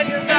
Daniel